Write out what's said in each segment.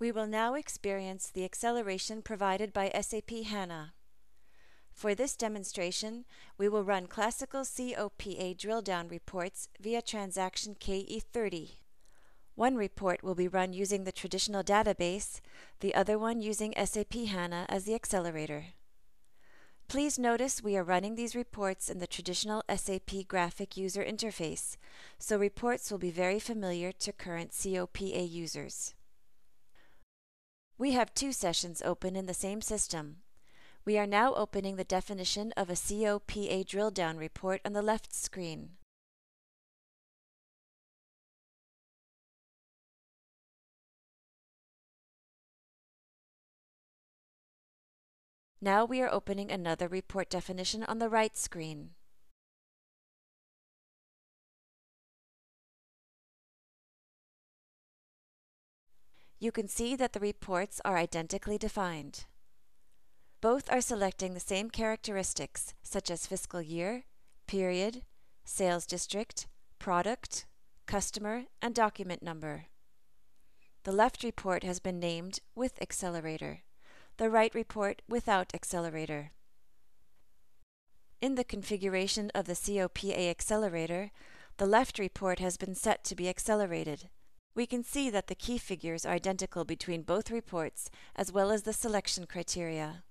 We will now experience the acceleration provided by SAP HANA. For this demonstration, we will run classical COPA drill down reports via transaction KE30. One report will be run using the traditional database, the other one using SAP HANA as the accelerator. Please notice we are running these reports in the traditional SAP graphic user interface, so reports will be very familiar to current COPA users. We have two sessions open in the same system. We are now opening the definition of a COPA drill down report on the left screen. Now we are opening another report definition on the right screen. You can see that the reports are identically defined. Both are selecting the same characteristics, such as fiscal year, period, sales district, product, customer, and document number. The left report has been named with accelerator the right report without accelerator. In the configuration of the COPA accelerator, the left report has been set to be accelerated. We can see that the key figures are identical between both reports as well as the selection criteria.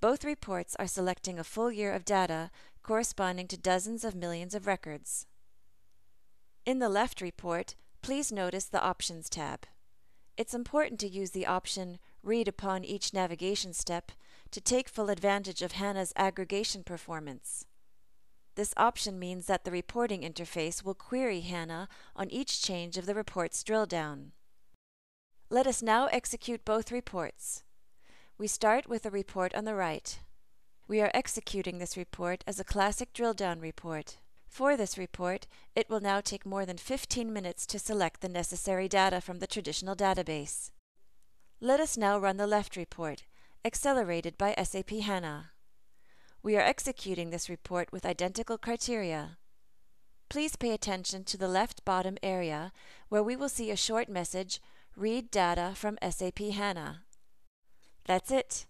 Both reports are selecting a full year of data corresponding to dozens of millions of records. In the left report, please notice the Options tab. It's important to use the option read upon each navigation step to take full advantage of HANA's aggregation performance. This option means that the reporting interface will query HANA on each change of the report's drill down. Let us now execute both reports. We start with the report on the right. We are executing this report as a classic drill down report. For this report, it will now take more than 15 minutes to select the necessary data from the traditional database. Let us now run the left report, accelerated by SAP HANA. We are executing this report with identical criteria. Please pay attention to the left bottom area where we will see a short message, Read data from SAP HANA. That's it.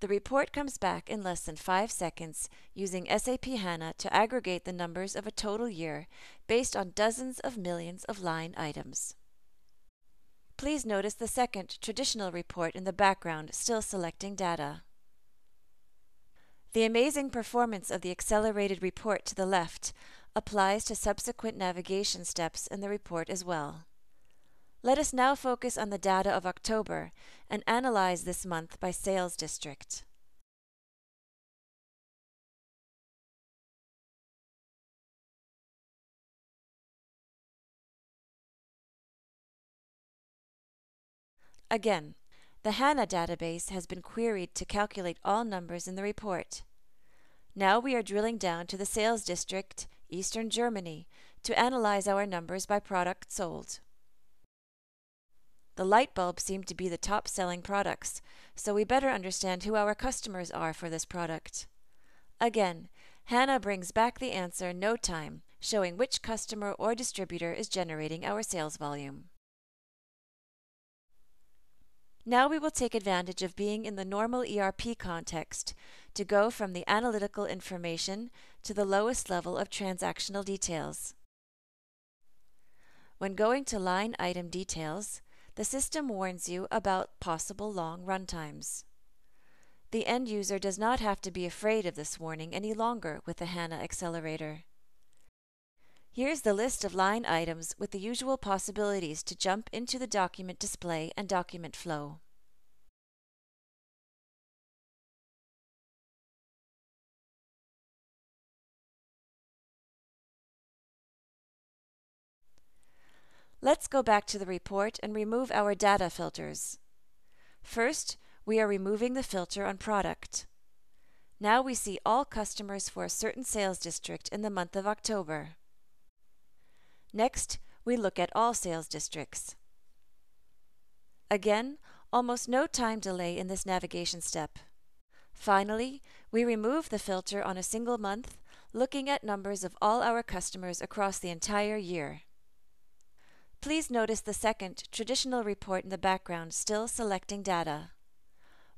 The report comes back in less than 5 seconds using SAP HANA to aggregate the numbers of a total year based on dozens of millions of line items. Please notice the second traditional report in the background still selecting data. The amazing performance of the accelerated report to the left applies to subsequent navigation steps in the report as well. Let us now focus on the data of October and analyze this month by sales district. Again, the HANA database has been queried to calculate all numbers in the report. Now we are drilling down to the sales district, Eastern Germany, to analyze our numbers by product sold. The light bulbs seem to be the top selling products, so we better understand who our customers are for this product. Again, HANA brings back the answer no time, showing which customer or distributor is generating our sales volume. Now we will take advantage of being in the normal ERP context to go from the analytical information to the lowest level of transactional details. When going to line item details, the system warns you about possible long runtimes. The end user does not have to be afraid of this warning any longer with the HANA Accelerator. Here's the list of line items with the usual possibilities to jump into the document display and document flow. Let's go back to the report and remove our data filters. First, we are removing the filter on product. Now we see all customers for a certain sales district in the month of October. Next, we look at all sales districts. Again, almost no time delay in this navigation step. Finally, we remove the filter on a single month, looking at numbers of all our customers across the entire year. Please notice the second traditional report in the background still selecting data.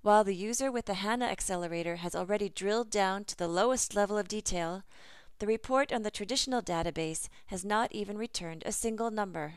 While the user with the HANA accelerator has already drilled down to the lowest level of detail, the report on the traditional database has not even returned a single number.